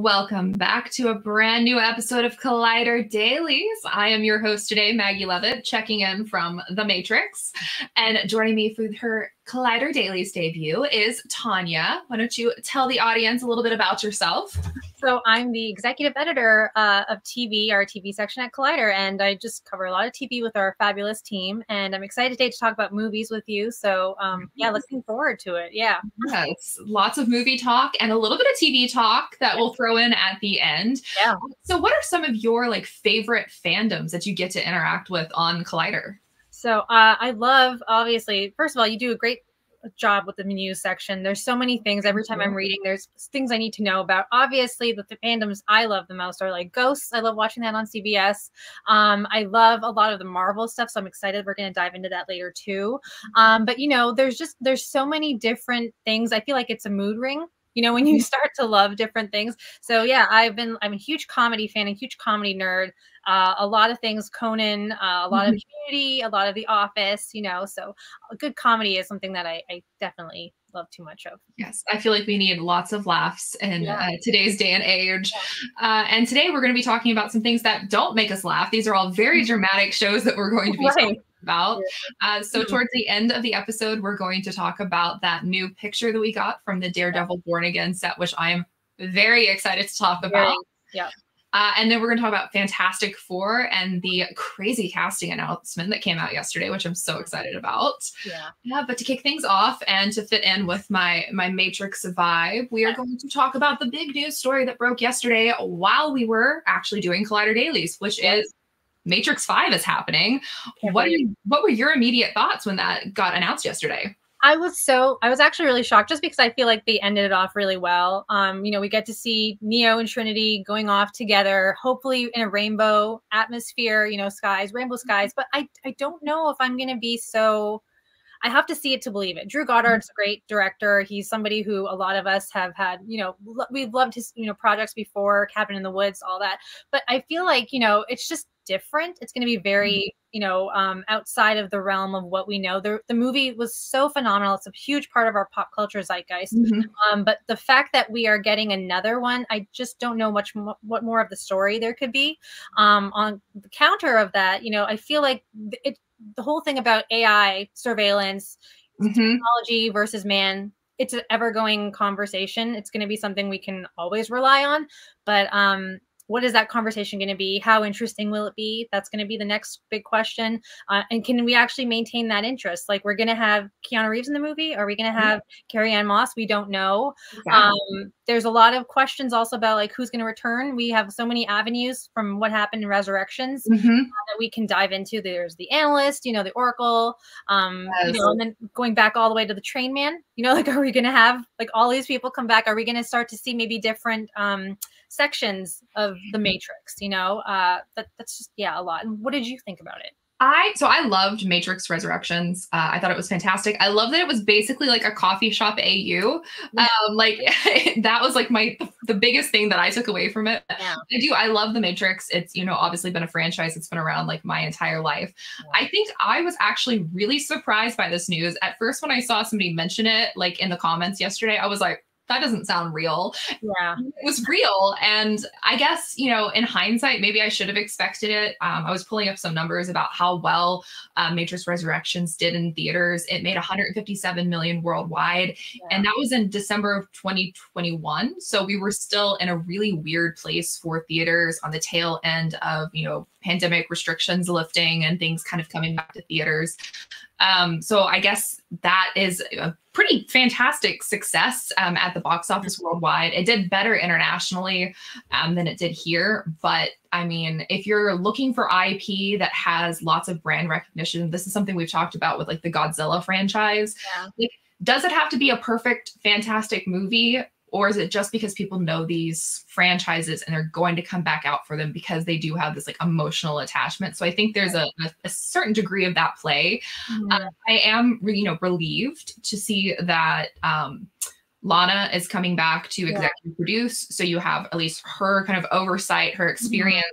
Welcome back to a brand new episode of Collider Dailies. I am your host today, Maggie Lovitt, checking in from The Matrix. And joining me for her Collider Daily's debut is Tania. Why don't you tell the audience a little bit about yourself? So I'm the executive editor uh, of TV, our TV section at Collider, and I just cover a lot of TV with our fabulous team. And I'm excited today to talk about movies with you. So um, yeah, looking forward to it. Yeah. Yes, lots of movie talk and a little bit of TV talk that we'll throw in at the end. Yeah. So, what are some of your like favorite fandoms that you get to interact with on Collider? So uh, I love, obviously, first of all, you do a great job with the news section. There's so many things every time I'm reading. There's things I need to know about. Obviously, the, the fandoms I love the most are like Ghosts. I love watching that on CBS. Um, I love a lot of the Marvel stuff, so I'm excited. We're going to dive into that later too. Um, but you know, there's just there's so many different things. I feel like it's a mood ring you know when you start to love different things. So yeah i've been i'm a huge comedy fan a huge comedy nerd. Uh, a lot of things conan uh, a lot of community a lot of the office you know so a good comedy is something that i, I definitely love too much of Yes, I feel like we need lots of laughs in Yeah. uh, today's day and age. Uh, and today we're going to be talking about some things that don't make us laugh. These are all very dramatic shows that we're going to be Right. talking about. Uh, so, Mhm. towards the end of the episode, we're going to talk about that new picture that we got from the Daredevil Born Again set, which I am very excited to talk about. yeah. Uh, and then we're going to talk about Fantastic Four and the crazy casting announcement that came out yesterday, which I'm so excited about. yeah Yeah, but to kick things off and to fit in with my my Matrix vibe, we are going to talk about the big news story that broke yesterday while we were actually doing Collider Dailies, which Right. is Matrix 5 is happening. Can't What are you, what were your immediate thoughts when that got announced yesterday? I was so I was actually really shocked just because I feel like they ended it off really well. Um, you know, we get to see Neo and Trinity going off together, hopefully in a rainbow atmosphere, you know, skies, rainbow skies. But I I don't know if I'm gonna be so I have to see it to believe it. Drew Goddard's a great director. He's somebody who a lot of us have had, you know, lo- we've loved his, you know, projects before, Cabin in the Woods, all that. But I feel like, you know, it's just different. It's going to be very, you know, um, outside of the realm of what we know. The, the movie was so phenomenal. It's a huge part of our pop culture zeitgeist. Um, but the fact that we are getting another one, I just don't know much mo- what more of the story there could be. Um, on the counter of that, you know, I feel like it, the whole thing about AI surveillance, Mhm. technology versus man, it's an ever going conversation. It's going to be something we can always rely on. But um, what is that conversation going to be? How interesting will it be? That's going to be the next big question. Uh, and can we actually maintain that interest? Like, we're going to have Keanu Reeves in the movie? Are we going to have Carrie Ann Moss? We don't know. Um, there's a lot of questions also about like who's going to return. We have so many avenues from what happened in Resurrections Mhm. that we can dive into. There's the analyst, you know, the Oracle, um, you know, and then going back all the way to the train man. You know, like are we going to have like all these people come back? Are we going to start to see maybe different um, sections of the Matrix? You know, uh, that that's just yeah a lot. And what did you think about it? I so I loved Matrix Resurrections. Uh, I thought it was fantastic. I love that it was basically like a coffee shop AU. Yeah. Um, like that was like my the biggest thing that I took away from it. Yeah. I do. I love the Matrix. It's you know obviously been a franchise that's been around like my entire life. I think I was actually really surprised by this news. At first, when I saw somebody mention it like in the comments yesterday, I was like, that doesn't sound real. Yeah, it was real and i guess you know in hindsight maybe i should have expected it. Um, i was pulling up some numbers about how well uh, matrix resurrections did in theaters. It made 157 million worldwide and that was in december of 2021 so we were still in a really weird place for theaters on the tail end of you know pandemic restrictions lifting and things kind of coming back to theaters um, so I guess that is a pretty fantastic success um, at the box office worldwide. It did better internationally um, than it did here. But I mean, if you're looking for IP that has lots of brand recognition, this is something we've talked about with like the Godzilla franchise. Yeah. Like, does it have to be a perfect, fantastic movie? Or is it just because people know these franchises and they're going to come back out for them because they do have this like emotional attachment? So I think there's a, a, a certain degree of that play. Uh, I am, you know, relieved to see that um, Lana is coming back to Yeah. executive produce. So you have at least her kind of oversight, her experience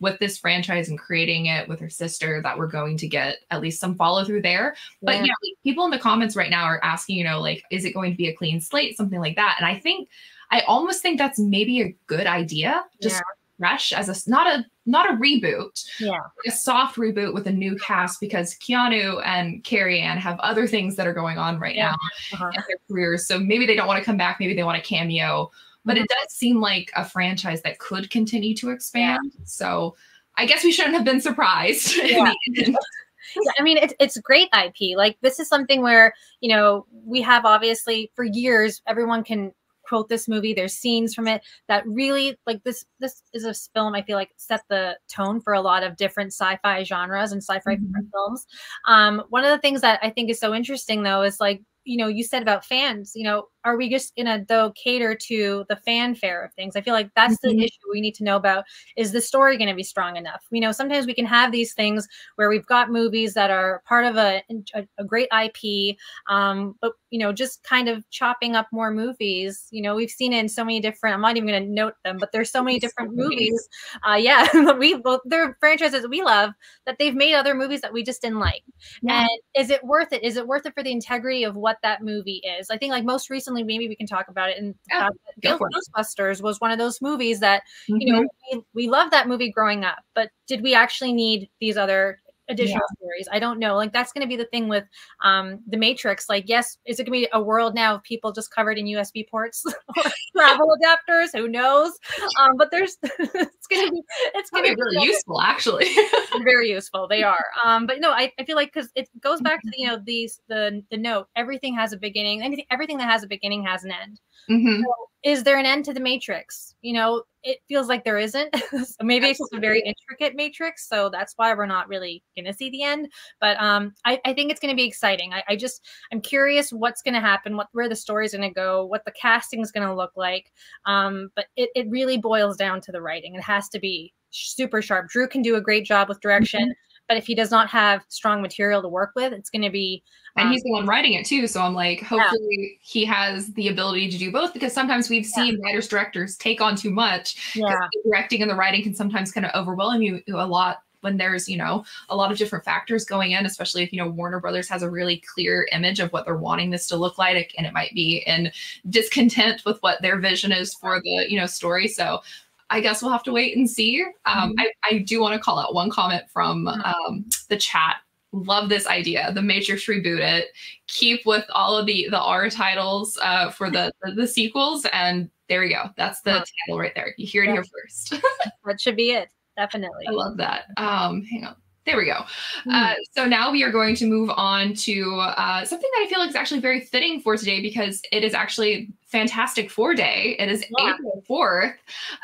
with this franchise and creating it with her sister. That we're going to get at least some follow through there. But Yeah. like, people in the comments right now are asking, you know, like, is it going to be a clean slate, something like that? And I think I almost think that's maybe a good idea. Just yeah. fresh as a not a not a reboot, yeah, a soft reboot with a new cast because Keanu and Carrie Ann have other things that are going on right yeah. now uh-huh. in their careers. So maybe they don't want to come back. Maybe they want a cameo. But mm-hmm. it does seem like a franchise that could continue to expand. Yeah. So I guess we shouldn't have been surprised. Yeah. yeah, I mean, it's, it's great IP. Like, this is something where, you know, we have obviously for years, everyone can quote this movie. There's scenes from it that really like this. This is a film I feel like set the tone for a lot of different sci-fi genres and sci-fi mm-hmm. films. Um, one of the things that I think is so interesting though is like you know you said about fans. You know, are we just gonna though cater to the fanfare of things? I feel like that's mm-hmm. the issue we need to know about. Is the story going to be strong enough? You know, sometimes we can have these things where we've got movies that are part of a a, a great IP, um, but you know, just kind of chopping up more movies. You know, we've seen it in so many different. I'm not even going to note them, but there's so many different movies. Uh, yeah, we well, they're franchises we love that they've made other movies that we just didn't like. Yeah. And is it worth it? Is it worth it for the integrity of what that movie is? I think like most recently maybe we can talk about it. And yeah, Ghostbusters was one of those movies that, mm-hmm. you know, mm-hmm. we, we loved that movie growing up, but did we actually need these other additional yeah. stories. I don't know. Like that's going to be the thing with um the Matrix. Like, yes, is it going to be a world now of people just covered in USB ports, travel adapters? Who knows? Um, but there's it's going to be it's going to be really useful, actually. very useful. They are. Um, but no, I, I feel like because it goes back to the, you know these the the note. Everything has a beginning. Anything everything that has a beginning has an end. Mm-hmm. So is there an end to the Matrix? You know, it feels like there isn't. so maybe Absolutely. it's just a very intricate matrix. So that's why we're not really gonna see the end. But um I, I think it's gonna be exciting. I, I just I'm curious what's gonna happen, what where the story's gonna go, what the casting is gonna look like. Um, but it, it really boils down to the writing. It has to be super sharp. Drew can do a great job with direction. But if he does not have strong material to work with, it's going to be. Um, and he's the one writing it too. So I'm like, hopefully yeah. he has the ability to do both because sometimes we've seen yeah. writers, directors take on too much. Yeah. Directing and the writing can sometimes kind of overwhelm you a lot when there's you know a lot of different factors going in especially if you know warner brothers has a really clear image of what they're wanting this to look like and it might be in discontent with what their vision is for the you know story so I guess we'll have to wait and see. Um, mm-hmm. I, I, do want to call out one comment from mm-hmm. um, the chat. Love this idea. The Matrix reboot it. Keep with all of the the R titles uh, for the, the, the sequels, and there we go. That's the title right there. You hear it yeah. here first. that should be it. Definitely. I love that. Um, hang on. There we go. Hmm. Uh, so now we are going to move on to uh, something that I feel like is actually very fitting for today because it is actually Fantastic Four Day. It is yeah. April 4th.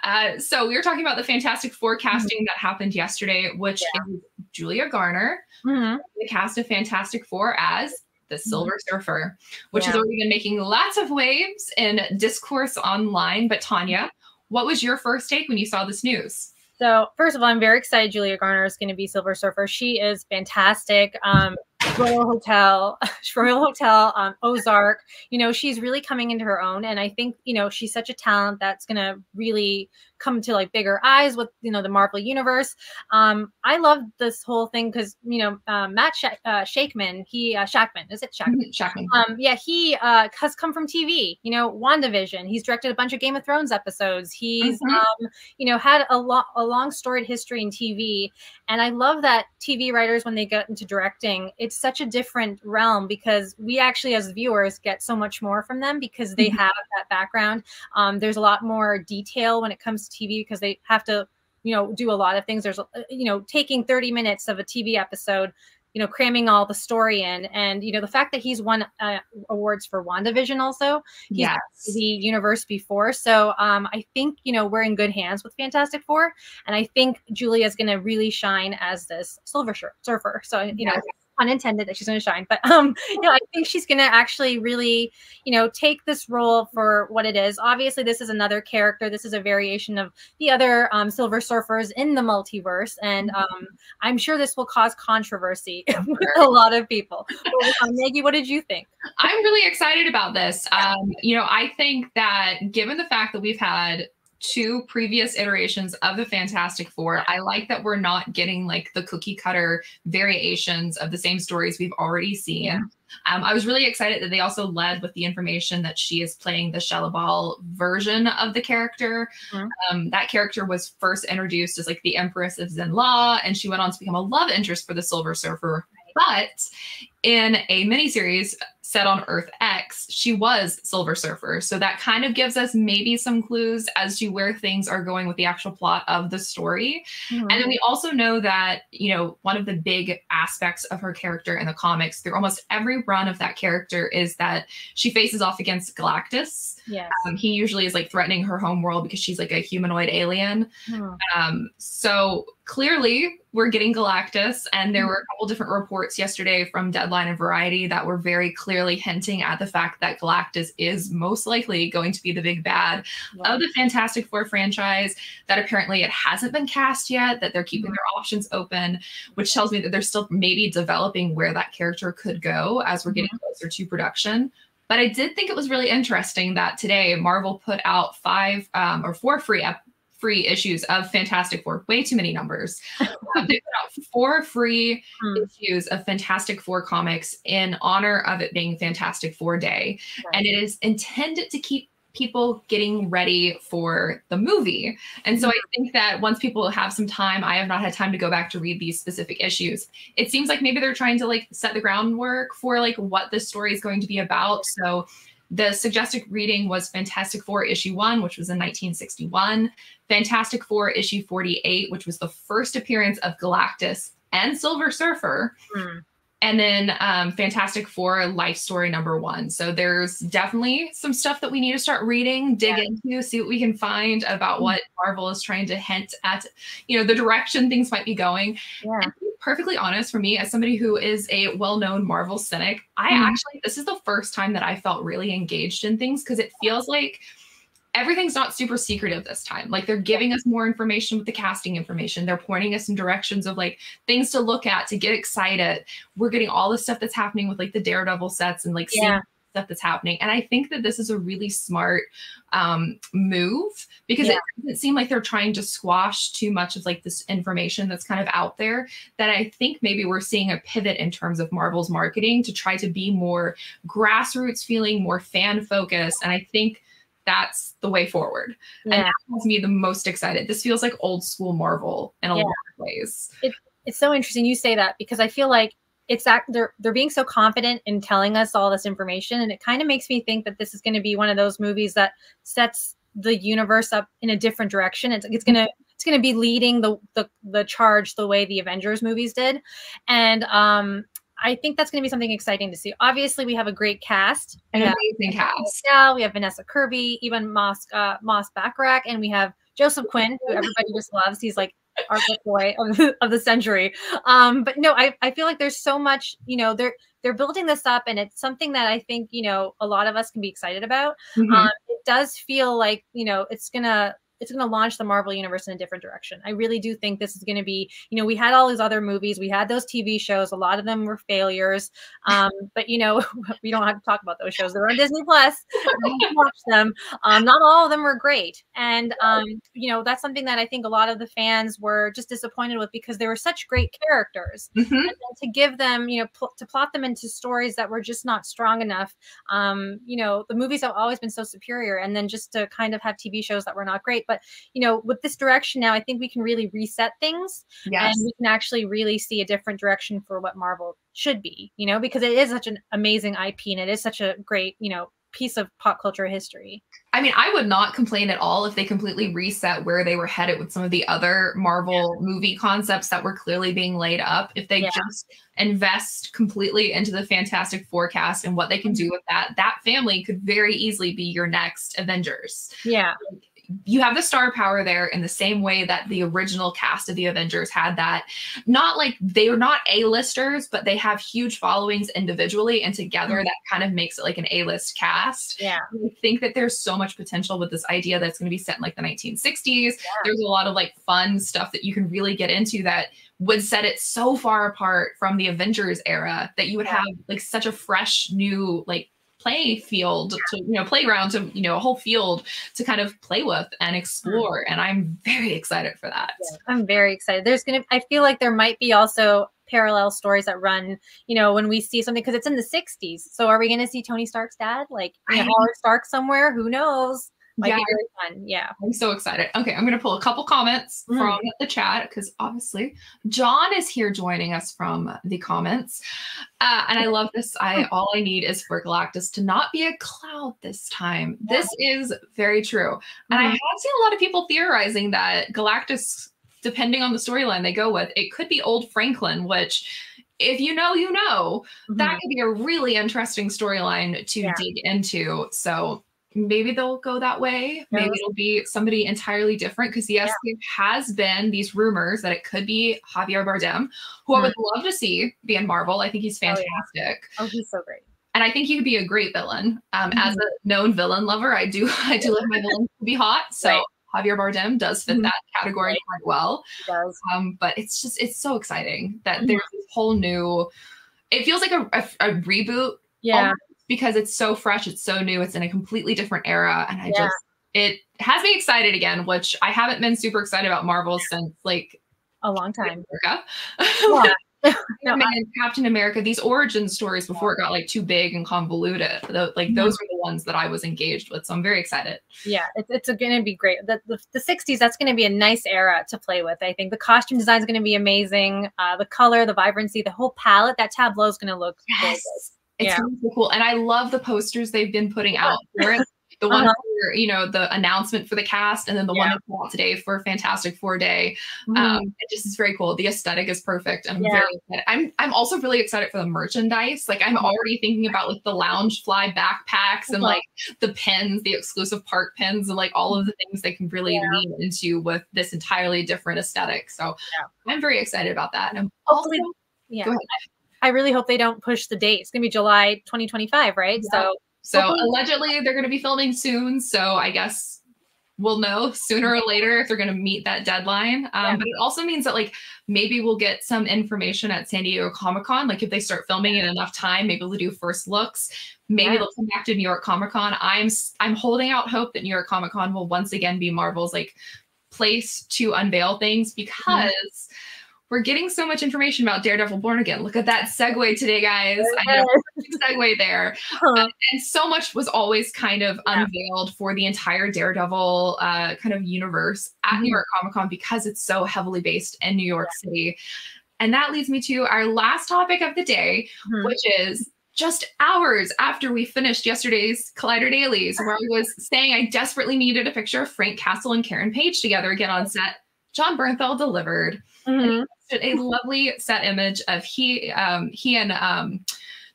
Uh, so we were talking about the Fantastic Four mm-hmm. casting mm-hmm. that happened yesterday, which yeah. is Julia Garner, mm-hmm. the cast of Fantastic Four as the mm-hmm. Silver Surfer, which yeah. has already been making lots of waves in discourse online. But Tania, what was your first take when you saw this news? So first of all, I'm very excited. Julia Garner is going to be Silver Surfer. She is fantastic. Um, Royal Hotel, Royal Hotel, um, Ozark. You know, she's really coming into her own, and I think you know she's such a talent that's going to really come to like bigger eyes with you know the Marvel universe. Um, I love this whole thing because you know um, Matt Sh- uh, Shakman, he uh, Shakman, is it Shakman? Mm-hmm, Um, yeah, he uh, has come from TV. You know, WandaVision. He's directed a bunch of Game of Thrones episodes. He's mm-hmm. um, you know had a lot a long storied history in TV, and I love that TV writers when they get into directing, it's such a different realm because we actually as viewers get so much more from them because they mm-hmm. have that background. Um, there's a lot more detail when it comes to TV because they have to, you know, do a lot of things. There's, uh, you know, taking 30 minutes of a TV episode, you know, cramming all the story in. And, you know, the fact that he's won uh, awards for WandaVision also, he's yes. the universe before. So um, I think, you know, we're in good hands with Fantastic Four. And I think Julia is going to really shine as this Silver Surfer. So, you yes. know, unintended that she's going to shine but um you know i think she's going to actually really you know take this role for what it is. Obviously this is another character. This is a variation of the other um, silver surfers in the multiverse and mm-hmm. um i'm sure this will cause controversy with a lot of people. Um, maggie what did you think? I'm really excited about this. Um you know i think that given the fact that we've had two previous iterations of the Fantastic Four. I like that we're not getting like the cookie cutter variations of the same stories we've already seen. Yeah. Um, I was really excited that they also led with the information that she is playing the Shalla-Bal version of the character. Mm-hmm. Um, that character was first introduced as like the Empress of Zenn-La, and she went on to become a love interest for the Silver Surfer. But in a miniseries set on Earth X, she was Silver Surfer. So that kind of gives us maybe some clues as to where things are going with the actual plot of the story. Mm-hmm. And then we also know that, you know, one of the big aspects of her character in the comics through almost every run of that character is that she faces off against Galactus. Yes. Um, he usually is like threatening her home world because she's like a humanoid alien. Mm-hmm. Um, so clearly we're getting Galactus, and there mm-hmm. were a couple different reports yesterday from Deadline and Variety that were very clearly hinting at the fact that Galactus is most likely going to be the big bad of the Fantastic Four franchise. That apparently it hasn't been cast yet, that they're keeping mm-hmm. their options open, which tells me that they're still maybe developing where that character could go as we're getting mm-hmm. closer to production. But I did think it was really interesting that today Marvel put out five um, or four free ep- free issues of Fantastic Four. Way too many numbers. um, they put out four free hmm. issues of Fantastic Four comics in honor of it being Fantastic Four Day, right. and it is intended to keep people getting ready for the movie. And so I mm-hmm. think that once people have some time, I have not had time to go back to read these specific issues. It seems like maybe they're trying to like set the groundwork for like what the story is going to be about. So the suggested reading was Fantastic Four issue one, which was in 1961, Fantastic Four issue 48, which was the first appearance of Galactus and Silver Surfer. Mm. And then um, Fantastic Four life story number one. So there's definitely some stuff that we need to start reading, dig yeah. into, see what we can find about mm. what Marvel is trying to hint at, you know, the direction things might be going. Yeah perfectly honest, for me, as somebody who is a well known Marvel cynic, I mm. actually, this is the first time that I felt really engaged in things because it feels like everything's not super secretive this time. Like they're giving us more information with the casting information. They're pointing us in directions of like things to look at to get excited. We're getting all the stuff that's happening with like the Daredevil sets and like yeah stuff that's happening. And I think that this is a really smart um, move because yeah. it doesn't seem like they're trying to squash too much of like this information that's kind of out there. That I think maybe we're seeing a pivot in terms of Marvel's marketing to try to be more grassroots feeling, more fan focused. And I think that's the way forward. Yeah. And that has me the most excited. This feels like old school Marvel in a yeah. lot of ways. It, it's so interesting you say that because I feel like it's that they're they're being so confident in telling us all this information and it kind of makes me think that this is going to be one of those movies that sets the universe up in a different direction it's, it's going to it's going to be leading the, the the charge the way the avengers movies did and um I think that's going to be something exciting to see. Obviously, we have a great cast. An amazing cast. Yeah, we have Vanessa Kirby, Ebon Moss uh, Moss Bachrach, and we have Joseph Quinn, who everybody just loves. He's like our boy of the, of the century. Um, but no, I, I feel like there's so much, you know, they're they're building this up and it's something that I think, you know, a lot of us can be excited about. Mm-hmm. Um, it does feel like, you know, it's gonna it's going to launch the Marvel universe in a different direction. I really do think this is going to be, you know, we had all these other movies, we had those TV shows, a lot of them were failures. Um, but you know, we don't have to talk about those shows. They're on Disney Plus. watch them. Um, not all of them were great, and um, you know, that's something that I think a lot of the fans were just disappointed with because they were such great characters, mm-hmm. to give them, you know, pl- to plot them into stories that were just not strong enough. Um, you know, the movies have always been so superior, and then just to kind of have TV shows that were not great. But you know, with this direction now, I think we can really reset things, yes. and we can actually really see a different direction for what Marvel should be. You know, because it is such an amazing IP and it is such a great, you know, piece of pop culture history. I mean, I would not complain at all if they completely reset where they were headed with some of the other Marvel yeah. movie concepts that were clearly being laid up. If they yeah. just invest completely into the Fantastic Four cast and what they can do mm-hmm. with that, that family could very easily be your next Avengers. Yeah. You have the star power there in the same way that the original cast of the Avengers had that. Not like they are not A-listers, but they have huge followings individually and together mm-hmm. that kind of makes it like an A-list cast. Yeah. I think that there's so much potential with this idea that's going to be set in like the 1960s. Yeah. There's a lot of like fun stuff that you can really get into that would set it so far apart from the Avengers era that you would have like such a fresh new like play field to you know playground to you know a whole field to kind of play with and explore and i'm very excited for that. Yeah, i'm very excited. There's gonna i feel like there might be also parallel stories that run you know when we see something because it's in the 60s so are we going to see tony stark's dad? Like you know, stark somewhere? Who knows yeah. really fun. Yeah. I'm so excited. Okay, I'm going to pull a couple comments mm. from the chat because obviously John is here joining us from the comments. Uh, and I love this. I all I need is for Galactus to not be a cloud this time. Yeah. This is very true. And mm-hmm. I have seen a lot of people theorizing that Galactus, depending on the storyline they go with, it could be old Franklin, which if you know, you know, mm-hmm. that could be a really interesting storyline to yeah. dig into. So maybe they'll go that way. Maybe it'll be somebody entirely different. Because yes, yeah. there has been these rumors that it could be Javier Bardem, who mm-hmm. I would mm-hmm. love to see be in Marvel. I think he's fantastic. Oh, yeah. oh he's so great. And I think he could be a great villain. Um, mm-hmm. As a known villain lover, I do I do love my villains to be hot. So right. Javier Bardem does fit mm-hmm. that category right. quite well. He does. Um, but it's just it's so exciting that mm-hmm. there's this whole new. It feels like a, a, a reboot. Yeah because it's so fresh, it's so new, it's in a completely different era. And I yeah. just, it has me excited again, which I haven't been super excited about Marvel since like a long time. America. Yeah. no, I, Captain America, these origin stories before it got like too big and convoluted, the, like mm-hmm. those were the ones that I was engaged with. So I'm very excited. Yeah, it's, it's going to be great. The, the, the 60s, that's going to be a nice era to play with. I think the costume design is going to be amazing. Uh, the color, the vibrancy, the whole palette, that tableau is going to look yes. It's yeah. really cool. And I love the posters they've been putting out for it. The one uh-huh. for, you know, the announcement for the cast, and then the yeah. one today for Fantastic Four Day. Mm-hmm. Um, it just is very cool. The aesthetic is perfect. I'm yeah. very excited. I'm I'm also really excited for the merchandise. Like I'm already thinking about like the Loungefly backpacks and uh-huh. like the pins, the exclusive park pins, and like all of the things they can really lean into with this entirely different aesthetic. So I'm very excited about that. And I'm also, yeah. I really hope they don't push the date. It's gonna be July 2025, right? Yeah. So so hopefully- allegedly they're gonna be filming soon. So I guess we'll know sooner or later if they're going to meet that deadline. Um, yeah. But it also means that like maybe we'll get some information at San Diego Comic Con. Like if they start filming in enough time, maybe they'll do first looks. Maybe yeah. they'll come back to New York Comic Con. I'm I'm holding out hope that New York Comic Con will once again be Marvel's like place to unveil things mm-hmm. because. Mm-hmm we're getting so much information about Daredevil Born Again. Look at that segue today, guys. I had a segue there. Uh-huh. and so much was always kind of yeah. unveiled for the entire Daredevil uh, kind of universe at mm-hmm. New York Comic Con because it's so heavily based in New York yeah. City. And that leads me to our last topic of the day, mm-hmm. which is just hours after we finished yesterday's Collider Dailies, where I was saying I desperately needed a picture of Frank Castle and Karen Page together again on set. Jon Bernthal delivered. Mm-hmm. A lovely set image of he, um, he and um,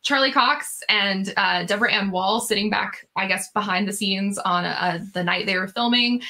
Charlie Cox and uh, Deborah Ann Woll sitting back, I guess, behind the scenes on uh, the night they were filming.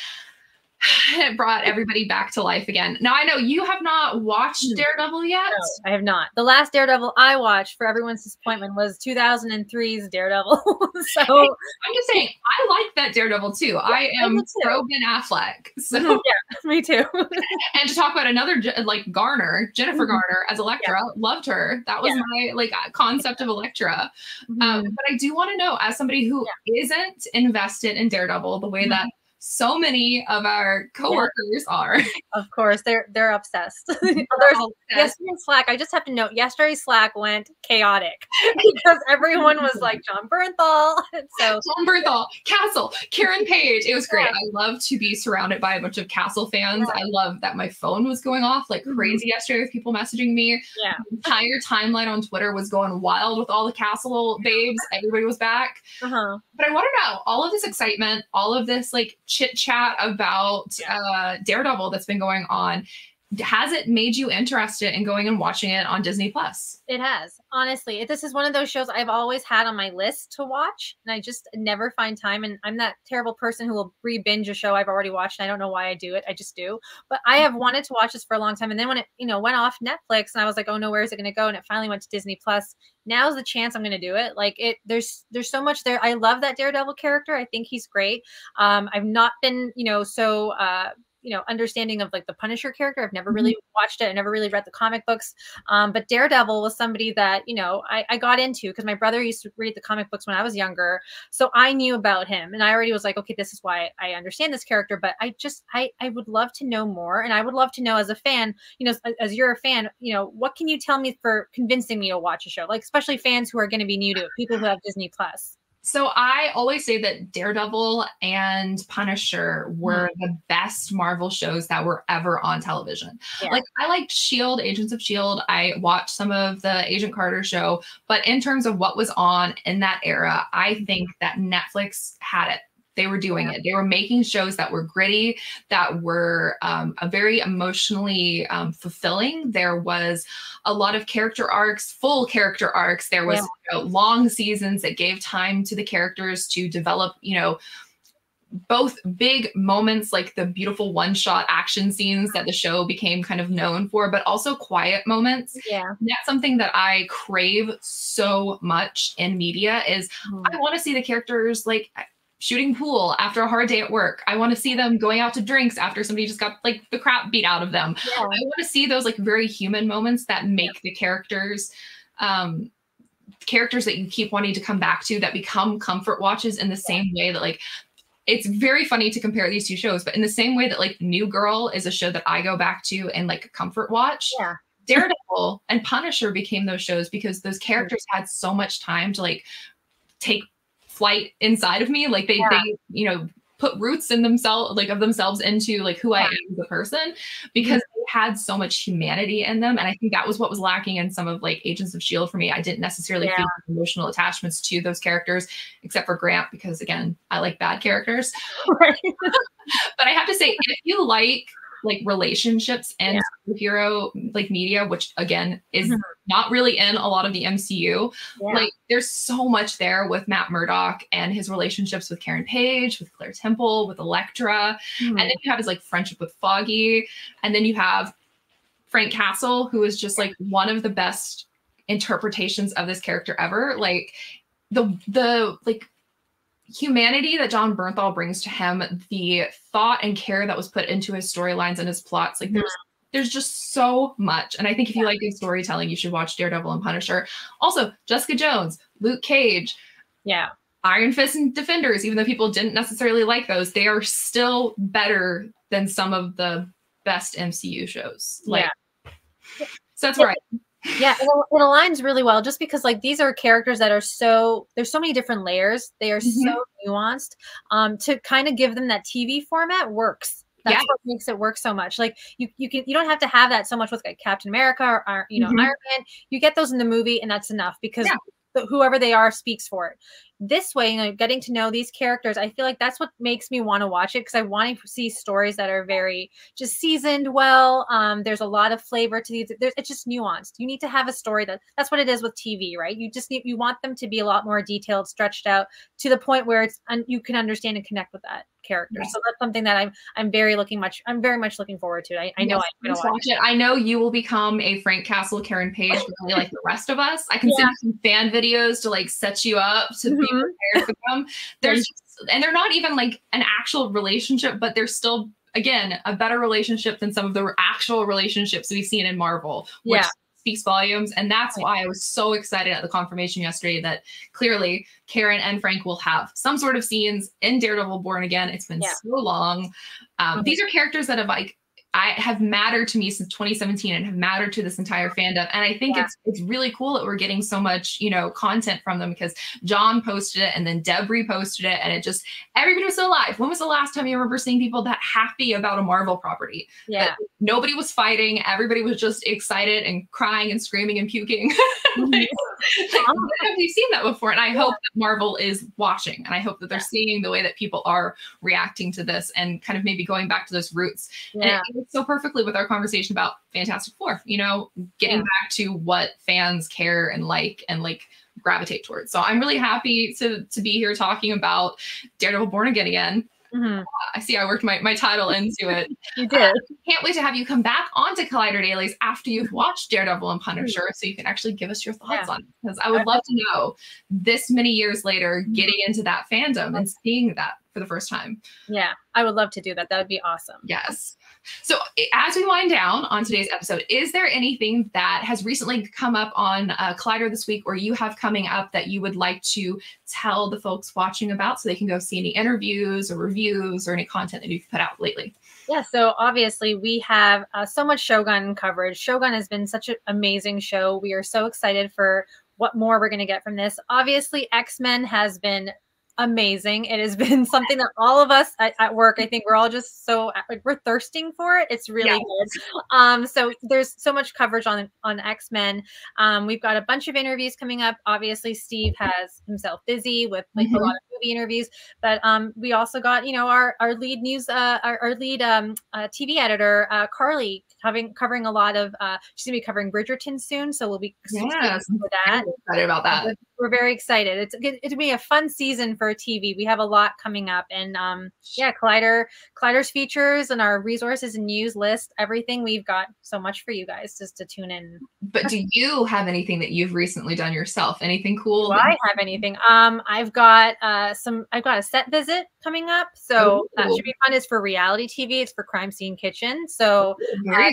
It brought everybody back to life again. Now I know you have not watched hmm. Daredevil yet. No, I have not. The last Daredevil I watched, for everyone's disappointment, was 2003's Daredevil. so I'm just saying, I like that Daredevil too. Yeah, I am pro Ben Affleck. So yeah, me too. and to talk about another like Garner, Jennifer mm-hmm. Garner as Elektra, yeah. loved her. That was yeah. my like concept of Elektra. Mm-hmm. Um, but I do want to know, as somebody who not invested in Daredevil the way mm-hmm. that so many of our coworkers yeah. are. Of course, they're they're obsessed. There's yesterday's Slack. I just have to note yesterday's Slack went chaotic because everyone was like Jon Bernthal. So Jon Bernthal, Castle, Karen Page. It was great. Yeah. I love to be surrounded by a bunch of Castle fans. Yeah. I love that my phone was going off like mm-hmm. crazy yesterday with people messaging me. Yeah. The entire timeline on Twitter was going wild with all the Castle babes. Everybody was back. Uh-huh. But I want to know all of this excitement, all of this like chit chat about uh, Daredevil that's been going on has it made you interested in going and watching it on Disney Plus? It has. Honestly, this is one of those shows I've always had on my list to watch, and I just never find time. And I'm that terrible person who will re-binge a show I've already watched. And I don't know why I do it. I just do. But I have wanted to watch this for a long time. And then when it, you know, went off Netflix, and I was like, oh no, where is it going to go? And it finally went to Disney Plus. Now's the chance I'm going to do it. Like it, there's there's so much there. I love that Daredevil character. I think he's great. Um, I've not been, you know, so. uh you know understanding of like the Punisher character. I've never really mm-hmm. watched it. I never really read the comic books. Um, but Daredevil was somebody that you know I, I got into because my brother used to read the comic books when I was younger, so I knew about him, and I already was like, okay, this is why I understand this character. But I just I I would love to know more, and I would love to know as a fan, you know, as, as you're a fan, you know, what can you tell me for convincing me to watch a show, like especially fans who are going to be new to it, people who have Disney Plus. So I always say that Daredevil and Punisher were mm. the best Marvel shows that were ever on television. Yeah. Like I liked Shield, Agents of Shield. I watched some of the Agent Carter show, but in terms of what was on in that era, I mm-hmm. think that Netflix had it they were doing yeah. it. They were making shows that were gritty, that were um, a very emotionally um, fulfilling. There was a lot of character arcs, full character arcs. There was yeah. you know, long seasons that gave time to the characters to develop. You know both big moments like the beautiful one shot action scenes that the show became kind of known for, but also quiet moments. Yeah. that's something that I crave so much in media is mm. I want to see the characters like shooting pool after a hard day at work. I want to see them going out to drinks after somebody just got like the crap beat out of them. Yeah. I want to see those like very human moments that make yeah. the characters um characters that you keep wanting to come back to that become comfort watches in the same way that like it's very funny to compare these two shows, but in the same way that like New Girl is a show that I go back to and like a comfort watch. Yeah. Daredevil and Punisher became those shows because those characters had so much time to like take flight inside of me. Like they, yeah. they, you know, put roots in themselves, like of themselves into like who yeah. I am as a person because mm-hmm. they had so much humanity in them. And I think that was what was lacking in some of like Agents of S.H.I.E.L.D. for me. I didn't necessarily yeah. feel emotional attachments to those characters, except for Grant, because again, I like bad characters. Right. but I have to say, if you like like relationships and yeah. superhero like media, which again is mm-hmm. not really in a lot of the MCU. Yeah. Like there's so much there with Matt Murdock and his relationships with Karen Page, with Claire Temple, with Elektra. Mm-hmm. And then you have his like friendship with Foggy. And then you have Frank Castle, who is just like one of the best interpretations of this character ever. Like the the like humanity that Jon Bernthal brings to him, the thought and care that was put into his storylines and his plots, like there's mm-hmm. there's just so much. And I think if you like good storytelling, you should watch Daredevil and Punisher. Also, Jessica Jones, Luke Cage. Yeah. Iron Fist and Defenders, even though people didn't necessarily like those, they are still better than some of the best MCU shows. Like, yeah. so that's right yeah it, it, aligns really well just because like these are characters that are so there's so many different layers they are mm-hmm. so nuanced um to kind of give them that tv format works that's yeah. what makes it work so much like you you can you don't have to have that so much with like captain america or, or you know mm-hmm. iron man you get those in the movie and that's enough because yeah. whoever they are speaks for it this way, you know, getting to know these characters, I feel like that's what makes me want to watch it because I want to see stories that are very just seasoned well. Um, there's a lot of flavor to these. There's, it's just nuanced. You need to have a story that that's what it is with TV, right? You just need you want them to be a lot more detailed, stretched out to the point where it's and you can understand and connect with that character. Yes. So that's something that I'm I'm very looking much I'm very much looking forward to. I, I know I'm gonna watch, watch it. it. I know you will become a Frank Castle, Karen Page, really like the rest of us. I can yeah. send some fan videos to like set you up to mm-hmm prepared for them. There's just, and they're not even like an actual relationship, but they're still again a better relationship than some of the actual relationships we've seen in Marvel. Which yeah. Speaks volumes, and that's why I was so excited at the confirmation yesterday that clearly Karen and Frank will have some sort of scenes in Daredevil Born Again. It's been yeah. so long. Um, mm-hmm. These are characters that have like I have mattered to me since 2017 and have mattered to this entire fandom. And I think yeah. it's it's really cool that we're getting so much, you know, content from them because Jon posted it and then Deb reposted it and it just everybody was so alive. When was the last time you remember seeing people that happy about a Marvel property? Yeah. That nobody was fighting, everybody was just excited and crying and screaming and puking. Mm-hmm. like, like, we've seen that before. And I hope that Marvel is watching and I hope that they're yeah. seeing the way that people are reacting to this and kind of maybe going back to those roots. Yeah so perfectly with our conversation about Fantastic Four, you know, getting yeah. back to what fans care and like and like gravitate towards. So I'm really happy to to be here talking about Daredevil Born Again again. Mm-hmm. I see I worked my, my title into it. you did. Uh, can't wait to have you come back onto Collider Dailies after you've watched Daredevil and Punisher mm-hmm. so you can actually give us your thoughts yeah. on it. Because I would love to know this many years later, mm-hmm. getting into that fandom and seeing that for the first time. Yeah, I would love to do that. That would be awesome. Yes. So, as we wind down on today's episode, is there anything that has recently come up on uh, Collider this week or you have coming up that you would like to tell the folks watching about so they can go see any interviews or reviews or any content that you've put out lately? Yeah, so obviously we have uh, so much Shogun coverage. Shogun has been such an amazing show. We are so excited for what more we're going to get from this. Obviously, X Men has been amazing. It has been something that all of us at, at, work, I think we're all just so like we're thirsting for it. It's really good. Um, so there's so much coverage on on X Men. Um, we've got a bunch of interviews coming up. Obviously, Steve has himself busy with like mm-hmm. a lot of movie interviews, but um, we also got you know our our lead news uh, our, our lead um, uh, TV editor uh, Carly having covering a lot of uh, she's gonna be covering Bridgerton soon, so we'll be yes. for that. excited about that we're very excited. It's it'll be a fun season for TV. We have a lot coming up, and um, yeah, Collider, Collider's features and our resources and news list, everything we've got so much for you guys just to tune in. But do you have anything that you've recently done yourself? Anything cool? Do I have anything? Um, I've got uh some. I've got a set visit coming up, so Ooh. that should be fun. It's for reality TV. It's for Crime Scene Kitchen. So. Uh,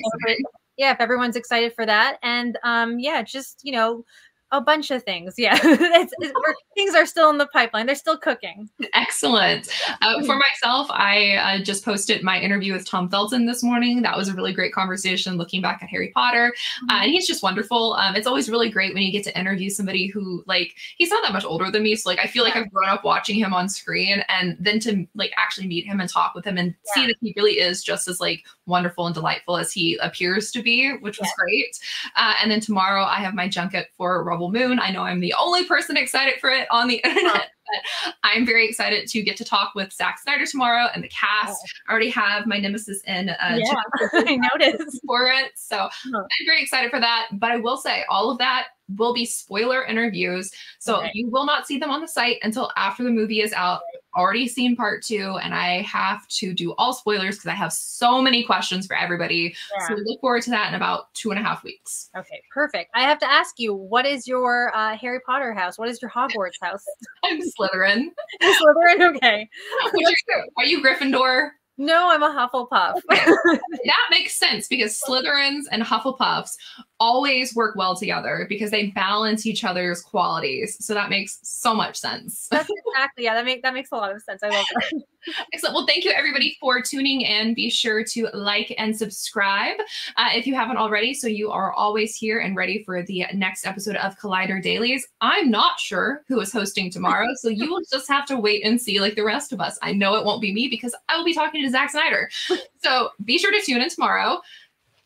yeah, if everyone's excited for that, and um, yeah, just you know, a bunch of things. Yeah, it's, it's, things are still in the pipeline. They're still cooking. Excellent. Uh, for myself, I uh, just posted my interview with Tom Felton this morning. That was a really great conversation, looking back at Harry Potter, uh, mm-hmm. and he's just wonderful. Um, it's always really great when you get to interview somebody who, like, he's not that much older than me, so like I feel like I've grown up watching him on screen, and then to like actually meet him and talk with him and yeah. see that he really is just as like wonderful and delightful as he appears to be, which was yeah. great. Uh, and then tomorrow I have my junket for Rebel Moon. I know I'm the only person excited for it on the internet. But I'm very excited to get to talk with Zack Snyder tomorrow and the cast. Oh. I already have my nemesis in. Uh, yeah, I noticed for it, so huh. I'm very excited for that. But I will say, all of that will be spoiler interviews, so okay. you will not see them on the site until after the movie is out already seen part two and I have to do all spoilers because I have so many questions for everybody. Yeah. So we look forward to that in about two and a half weeks. Okay, perfect. I have to ask you, what is your uh, Harry Potter house? What is your Hogwarts house? I'm Slytherin. Slytherin, okay. are, you, are you Gryffindor? No, I'm a Hufflepuff. that makes sense because Slytherins and Hufflepuffs always work well together because they balance each other's qualities. So that makes so much sense. That's exactly yeah. That makes that makes a lot of sense. I love that. Excellent. Well, thank you everybody for tuning in. Be sure to like and subscribe uh, if you haven't already, so you are always here and ready for the next episode of Collider Dailies. I'm not sure who is hosting tomorrow, so you will just have to wait and see, like the rest of us. I know it won't be me because I will be talking to Zack Snyder. So be sure to tune in tomorrow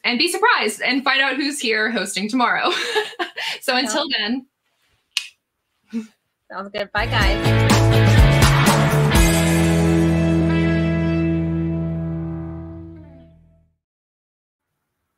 and be surprised and find out who's here hosting tomorrow. so until then. Sounds good. Bye, guys.